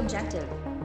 objective.